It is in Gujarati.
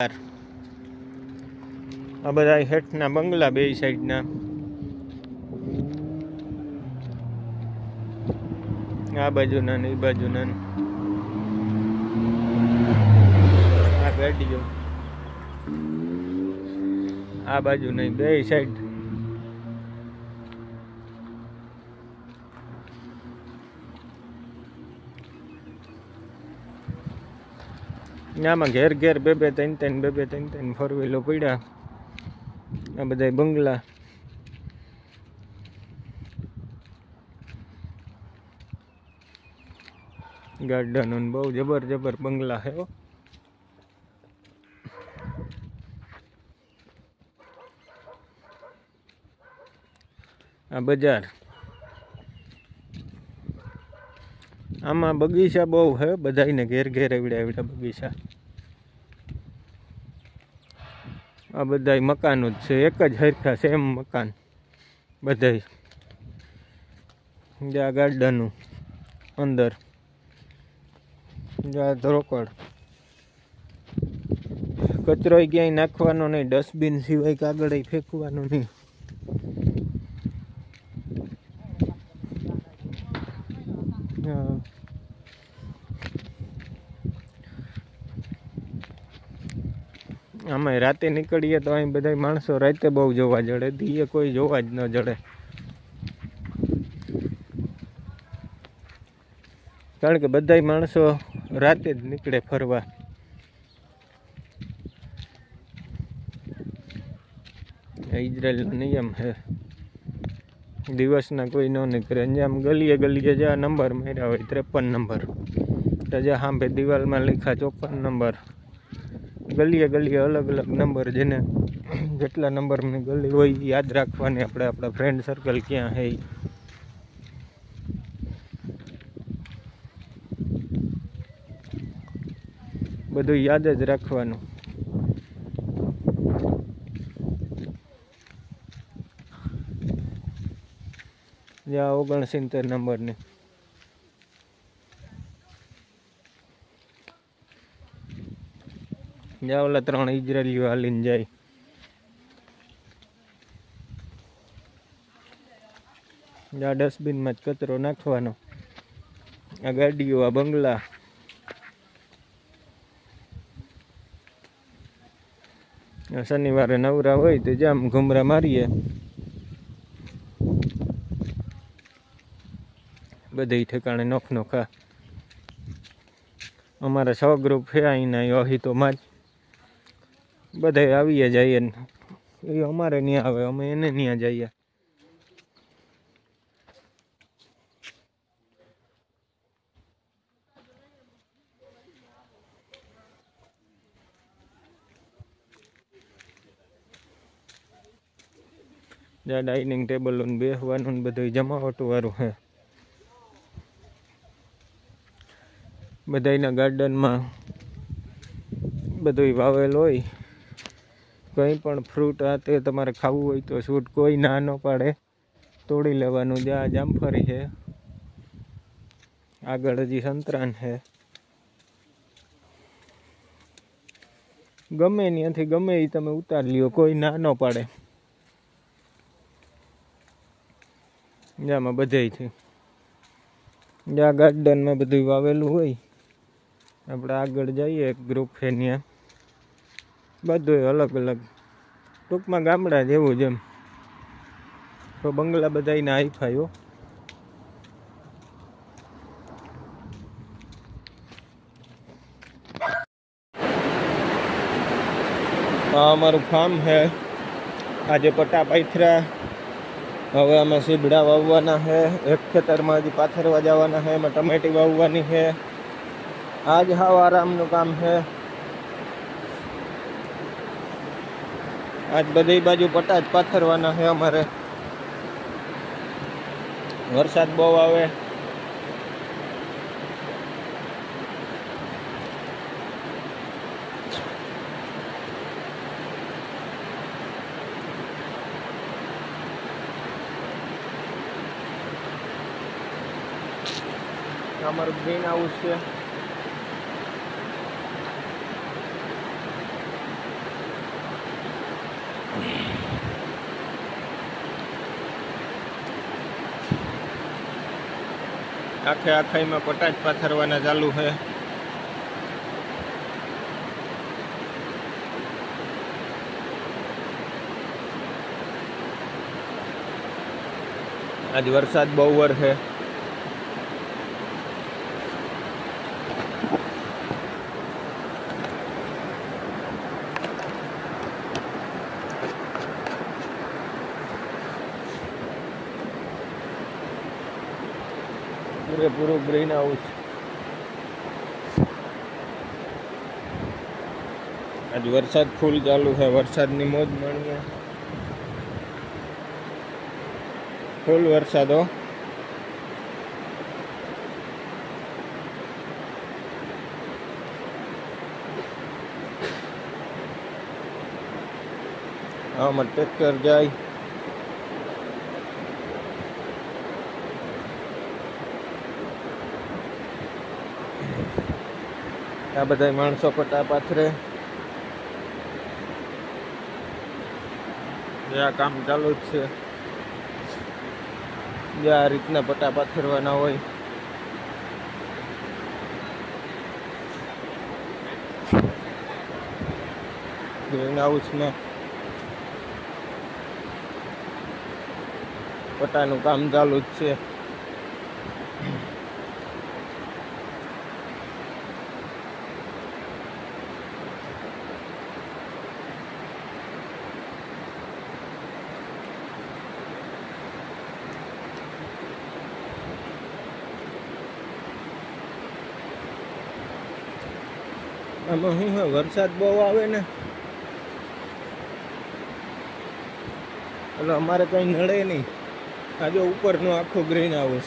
આ બધા હેઠના બંગલા બે સાઈડના. આ બાજુના ને એ બાજુના. આ આ બાજુ નહીં બે સાઈડ. આમાં ઘેર ઘેર બે બે ત્રણ ત્રણ બે બે ત્રણ ત્રણ ફોર વ્હીલો પડ્યા. આ બધા બંગલા. ગાર્ડન બહુ જબર જબર બંગલા હે. આ બજાર. આમાં બગીચા બહુ હે, બધાયને ઘેર ઘેર એવડ્યા એવડા બગીચા. આ બધાય મકાનો જ છે, એક જ હરખા સેમ મકાન. બધાય. જ્યાં ગાર્ડનું અંદર. જ્યાં ધરોકડ. કચરો ક્યાંય નાખવાનો નહીં, ડસ્ટબિન સિવાય કાગળ ફેંકવાનું નહીં. આમાં રાતે નીકળીએ તો અહીં બધા માણસો રાતે બહુ જોવા જડે દીએ કોઈ જોવા જ ન જડે. કારણ કે બધાય માણસો રાતે જ નીકળે ફરવા. ઇઝરાયલનો નિયમ છે. દિવસના કોઈ ન નીકળે. જેમ ગલીએ ગલીએ જ્યાં નંબર માર્યા હોય, ત્રેપન નંબર. રજા સાંભે દિવાલમાં લખ્યા ચોપન નંબર. ગલીએ ગલીએ અલગ અલગ નંબર જેને જેટલા નંબરની ગલી હોય યાદ રાખવાની આપણે આપણા ફ્રેન્ડ સર્કલ ક્યાં હે. બધું યાદ જ રાખવાનું. જ્યાં ઓગણસિત્તેર નંબરની. જ્યાં ઓલા ત્રણ ઇઝરાયલીઓ હાલીને જાય. જ્યાં ડસ્ટબિનમાં જ કચરો નાખવાનો. આ ગાડીઓ, આ બંગલા. શનિવારે નવરા હોય તો જામ ઘુમરા મારીએ. બધી ઠેકાણે નોખ નોખા. અમારા છ ગ્રુપ છે અહીંના અહિતોમાં જ બધા આવીએ જઈએ એ અમારે નહીં આવે, અમે એને ત્યાં જઈએ. જ્યાં ડાઇનિંગ ટેબલ ને બેસવાનું બધું જમાવટું વાળું છે. બધાયના ગાર્ડનમાં બધું વાવેલ હોય. કંઈ પણ ફ્રૂટ આ તે તમારે ખાવું હોય તો શૂટ કોઈ ના ન પાડે. તોડી લેવાનું. જ્યાં જામફળી છે. આગળ હજી સંતરાન છે. ગમે ત્યાંથી ગમે એ તમે ઉતાર લ્યો, કોઈ ના ન પાડે. જ્યાંમાં બધેથી જ્યાં ગાર્ડનમાં બધું વાવેલું હોય. આપણે આગળ જઈએ, એક ગ્રુપ છે ત્યાં બધું અલગ અલગ. ટૂંકમાં ગામડા જેવું જ એમ. તો બંગલા બધાને હો. આ અમારું ફાર્મ છે. આજે પટા પાથરા હવે અમે સીબડા વાવવાના છે. એક ખેતરમાં હજી પાથરવા જવાના છે. એમાં ટમેટી વાવવાની છે. આજ હાવ આરામનું કામ છે આજ બધી બાજુ પટ્ટા જ પાથરવાના છે અમારે વરસાદ બહુ આવે। અમારું ગ્રીન હાઉસ છે. આખે આખાઈમાં પટાજ પાથરવાના ચાલુ છે. આજ વરસાદ બહુ વર છે. પૂરેપૂરું ગ્રીન હાઉસ આજ વરસાદ ફૂલ ચાલુ છે, વરસાદની મોજ માણીએ. ફૂલ વરસાદ હો. આમાં ટ્રેક્ટર જાય. આ બધા માણસો પટા પાથરે. કામ ચાલુ જ છે. જે આ રીતના પટા પાથરવાના હોય. ગ્રીન હાઉસમાં પટાનું કામ ચાલુ જ છે. આમાં શું હોય વરસાદ બહુ આવે ને. એટલે અમારે કંઈ નડે નહીં. આજે ઉપરનો આખો ગ્રીન હાઉસ